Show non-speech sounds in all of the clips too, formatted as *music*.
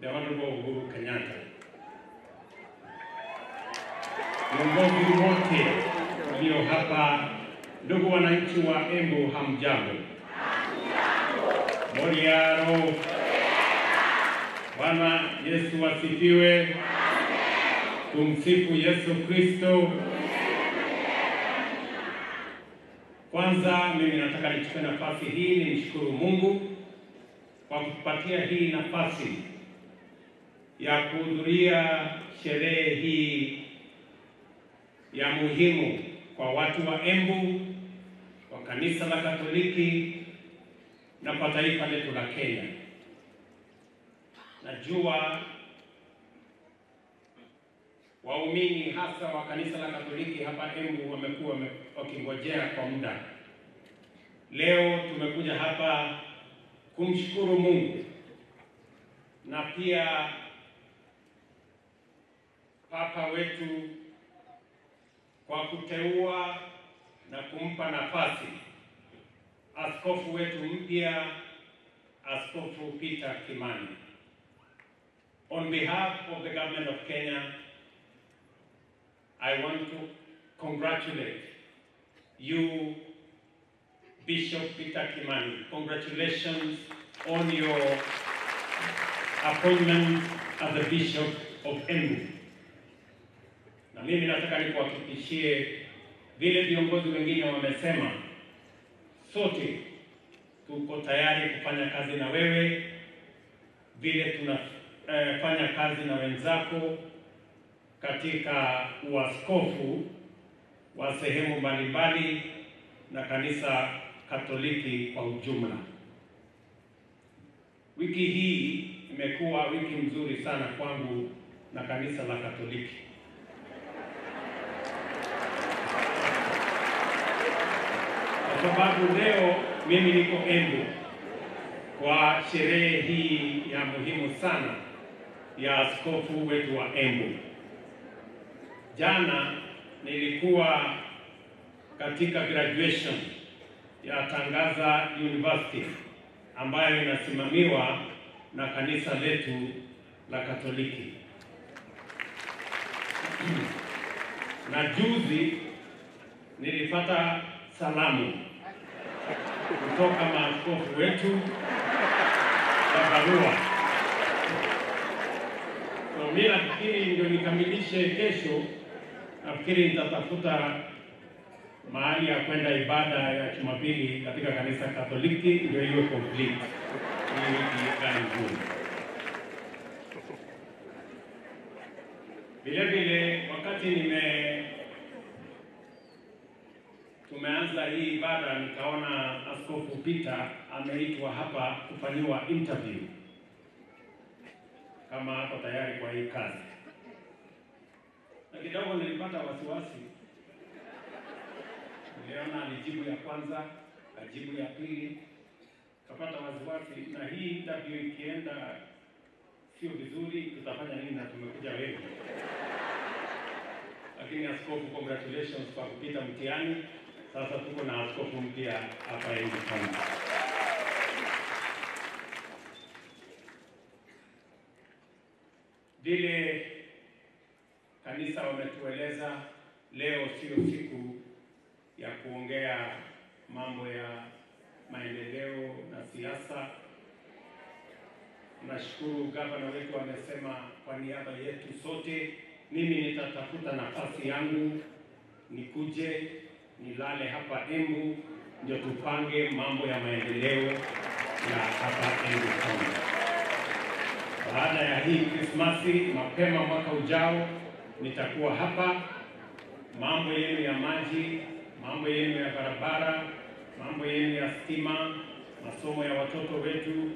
the Honorable Uhuru Kenyatta, viongozi wote walio hapa, ndugu wananchi wa Embu, hamjambo? Moriaro. Bwana Yesu asifiwe. Tumsifu Yesu Kristo. Kwanza mimi nataka nichukue nafasi hii nimshukuru Mungu kwa kutupatia hii nafasi ya kuhudhuria sherehe hii ya muhimu kwa watu wa Embu, kwa kanisa la Katoliki na kwa taifa letu la Kenya. Najua waumini hasa wa kanisa la Katoliki hapa Embu wamekuwa wakingojea kwa muda. Leo tumekuja hapa kumshukuru Mungu na pia Papa wetu kwa kuteua na kumpa nafasi askofu wetu mpya, Askofu Peter Kimani. On behalf of the government of Kenya, I want to congratulate you, Bishop Peter Kimani. Congratulations on your appointment as the Bishop of Embu. Na mimi nataka nikuhakikishie vile viongozi wengine wamesema, sote tuko tayari kufanya kazi na wewe vile tunafanya eh, kazi na wenzako katika uaskofu wa sehemu mbalimbali na kanisa Katoliki kwa ujumla. Wiki hii imekuwa wiki nzuri sana kwangu na kanisa la Katoliki. Kwa sababu leo mimi niko Embu kwa sherehe hii ya muhimu sana ya askofu wetu wa Embu. Jana nilikuwa katika graduation ya Tangaza University ambayo inasimamiwa na kanisa letu la Katoliki. *clears throat* na juzi nilipata salamu kutoka maaskofu wetu ya barua. So mi nafikiri ndio nikamilishe kesho, nafikiri nitatafuta mahali ya kwenda ibada ya Jumapili katika kanisa Katoliki ndio iwe complete hii wiki karibuni. Vile vile wakati nime tumeanza hii ibada, nikaona Askofu Peter ameitwa hapa kufanyiwa interview kama ako tayari kwa hii kazi, na kidogo nilipata wasiwasi. Niliona alijibu ya kwanza, ajibu ya pili, kapata wasiwasi, na hii interview ikienda sio vizuri, tutafanya nini? Na tumekuja wengi lakini askofu, congratulations kwa kupita mtihani. Sasa tuko na askofu mpya hapa hivi. Vile kanisa wametueleza, leo sio siku ya kuongea mambo ya maendeleo na siasa. Nashukuru gavana wetu amesema kwa niaba yetu sote mimi nitatafuta nafasi yangu nikuje nilale hapa Embu, ndio tupange mambo ya maendeleo ya hapa Embu. Baada ya hii Krismasi, mapema mwaka ujao nitakuwa hapa. Mambo yenu ya maji, mambo yenu ya barabara, mambo yenu ya stima, masomo ya watoto wetu,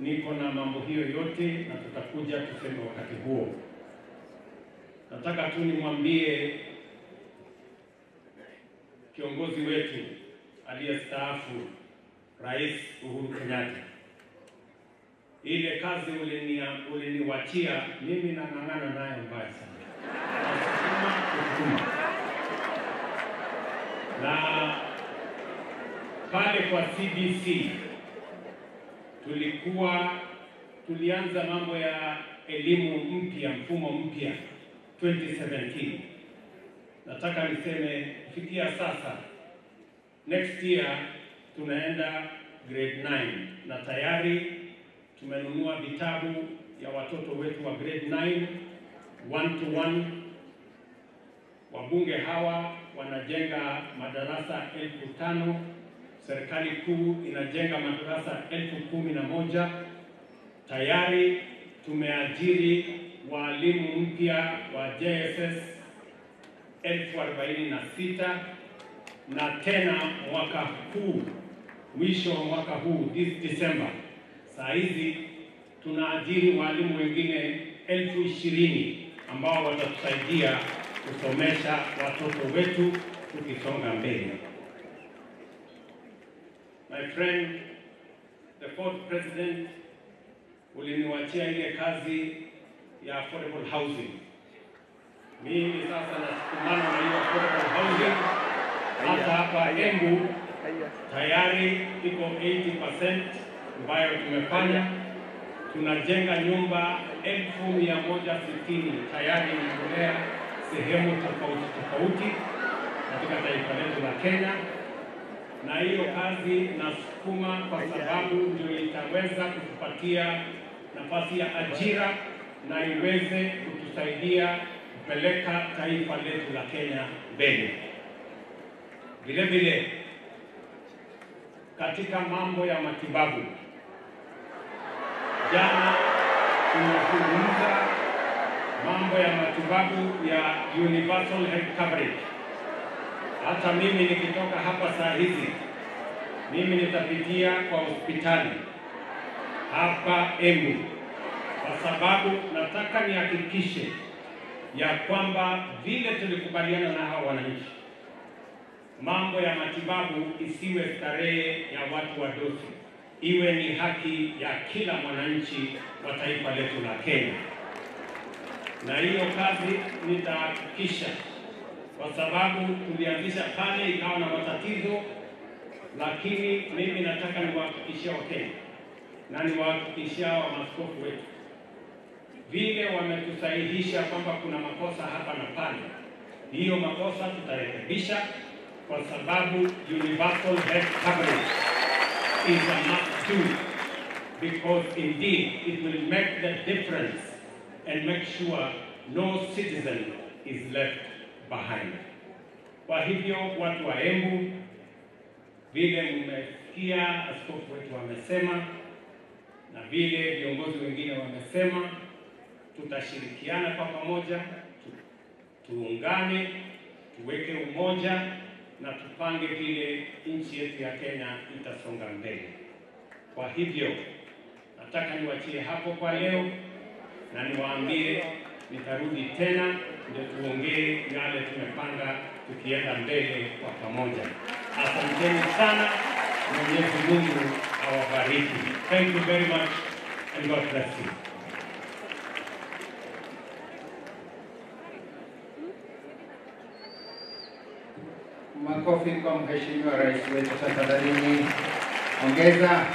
niko na mambo hiyo yote, na tutakuja tuseme wakati huo. Nataka tu nimwambie kiongozi wetu aliyestaafu Rais Uhuru Kenyatta, ile kazi uliniwachia mimi nang'ang'ana naye mbaya sana, na pale kwa CBC tulikuwa tulianza mambo ya elimu mpya, mfumo mpya 2017. Nataka niseme kufikia sasa, next year tunaenda grade 9 na tayari tumenunua vitabu ya watoto wetu wa grade 9 one to one. Wabunge hawa wanajenga madarasa elfu tano. Serikali kuu inajenga madarasa elfu kumi na moja. Tayari tumeajiri waalimu mpya wa JSS elfu arobaini na sita na tena mwaka huu mwisho wa mwaka huu this December, saa hizi tunaajiri walimu wengine elfu ishirini ambao watatusaidia kusomesha watoto wetu tukisonga mbele. My friend, the fourth president uliniwachia ile kazi ya affordable housing. Mimi sasa nasukumana na hiyo affordable housing, hata hapa Embu tayari iko 80% ambayo tumefanya. Tunajenga nyumba elfu mia moja sitini. Tayari imetolea sehemu tofauti tofauti katika taifa letu la Kenya, na hiyo kazi nasukuma kwa sababu ndio itaweza kutupatia nafasi ya ajira na iweze kutusaidia kupeleka taifa letu la Kenya mbele. Vile vile katika mambo ya matibabu, jana tunazungumza mambo ya matibabu ya universal health coverage. Hata mimi nikitoka hapa saa hizi, mimi nitapitia kwa hospitali hapa Embu kwa sababu nataka nihakikishe ya kwamba vile tulikubaliana na hawa wananchi, mambo ya matibabu isiwe starehe ya watu wa Dosi, iwe ni haki ya kila mwananchi wa taifa letu la Kenya, na hiyo kazi nitahakikisha, kwa sababu tulianzisha pale ikawa na matatizo, lakini mimi nataka niwahakikishia Wakenya na niwahakikishia wa maaskofu wetu vile wametusahihisha kwamba kuna makosa hapa na pale, hiyo makosa tutarekebisha, kwa sababu universal health coverage is a must do because indeed it will make the difference and make sure no citizen is left behind. Kwa hivyo watu wa Embu, vile mmesikia askofu wetu wamesema na vile viongozi wengine wamesema tutashirikiana kwa pamoja, tuungane, tuweke umoja na tupange vile nchi yetu ya Kenya itasonga mbele. Kwa hivyo nataka niwachie hapo kwa leo na niwaambie nitarudi tena ndio tuongee yale tumepanga tukienda mbele kwa pamoja. Asanteni sana, Mwenyezi Mungu awabariki. Thank you very much and God bless you. Makofi kwa mheshimiwa rais wetu Tanzania. Ongeza.